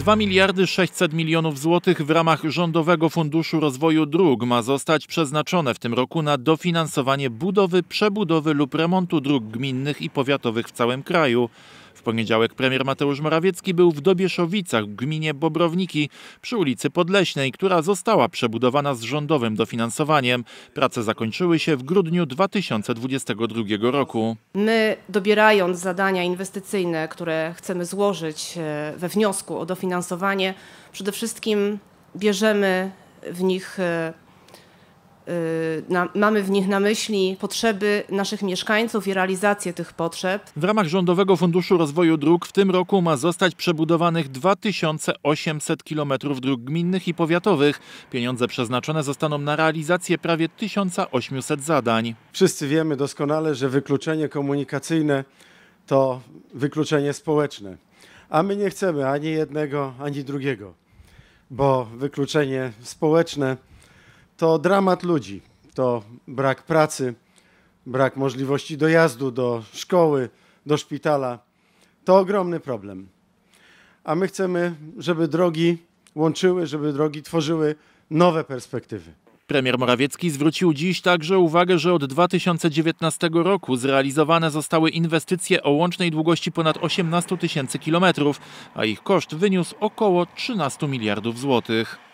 2 miliardy 600 milionów złotych w ramach Rządowego Funduszu Rozwoju Dróg ma zostać przeznaczone w tym roku na dofinansowanie budowy, przebudowy lub remontu dróg gminnych i powiatowych w całym kraju. W poniedziałek premier Mateusz Morawiecki był w Dobieszowicach gminie Bobrowniki przy ulicy Podleśnej, która została przebudowana z rządowym dofinansowaniem. Prace zakończyły się w grudniu 2022 roku. My, dobierając zadania inwestycyjne, które chcemy złożyć e, we wniosku o dofinansowanie, przede wszystkim bierzemy w nich, e, na, mamy w nich na myśli potrzeby naszych mieszkańców i realizację tych potrzeb. W ramach Rządowego Funduszu Rozwoju Dróg w tym roku ma zostać przebudowanych 2800 km dróg gminnych i powiatowych. Pieniądze przeznaczone zostaną na realizację prawie 1800 zadań. Wszyscy wiemy doskonale, że wykluczenie komunikacyjne to wykluczenie społeczne, a my nie chcemy ani jednego, ani drugiego, bo wykluczenie społeczne to dramat ludzi, to brak pracy, brak możliwości dojazdu do szkoły, do szpitala. To ogromny problem. A my chcemy, żeby drogi łączyły, żeby drogi tworzyły nowe perspektywy. Premier Morawiecki zwrócił dziś także uwagę, że od 2019 roku zrealizowane zostały inwestycje o łącznej długości ponad 18 tysięcy kilometrów, a ich koszt wyniósł około 13 miliardów złotych.